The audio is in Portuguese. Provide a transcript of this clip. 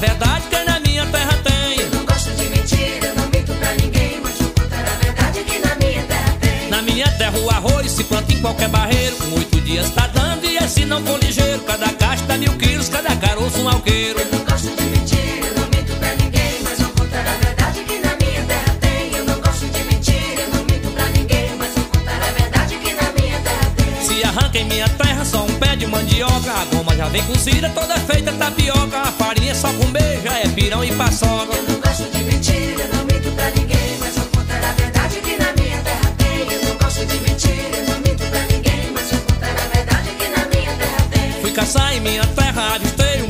verdade que na minha terra tem. Eu não gosto de mentira, eu não minto pra ninguém, mas vou contar a verdade que na minha terra tem. Na minha terra o arroz se planta em qualquer barreiro. Com oito dias tá dando e se não for ligeiro. Cada dá mil quilos, cada caroço um alqueiro. Eu não gosto de mentira, eu não minto pra ninguém, mas vou contar a verdade que na minha terra tem. Eu não gosto de mentira, eu não minto pra ninguém, mas vou contar a verdade que na minha terra tem. Se arranca em minha terra só um pé de. A goma já vem cozida, toda feita tapioca. A farinha só com beija, é pirão e paçoca. Eu não gosto de mentira, eu não minto pra ninguém, mas vou contar a verdade que na minha terra tem. Eu não gosto de mentira, eu não minto pra ninguém, mas vou contar a verdade que na minha terra tem. Fui caçar em minha terra, avistei um